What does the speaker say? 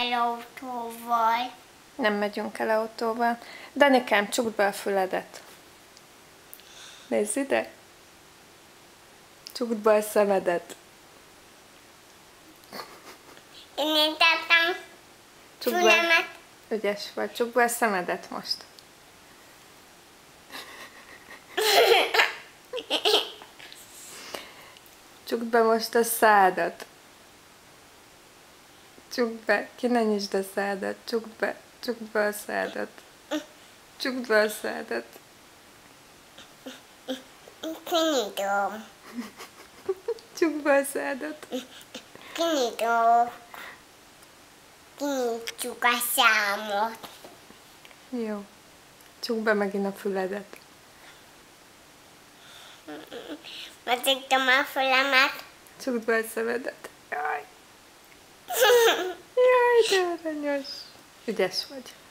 el autóval. Nem megyünk el autóval. Danikám, csukd be a füledet. Nézz ide. Csukd be a szemedet. Én nyitottam Csukd be. Ügyes vagy. Csukd be a szemedet most. Csukd be most a szádat. Csukd be. Ki ne nyisd a szádat. Csukd be. Csukd be a szádat. Csukd be a szádat. Kinyitom. Csukd be a szádat. Kinyitom. Kinyitjuk a számot. Jó. Csukd be megint a füledet. Megnyitottam a fülemet. Csukd be a szemedet. Jaj. Jaj, de aranyos. Ügyes vagy.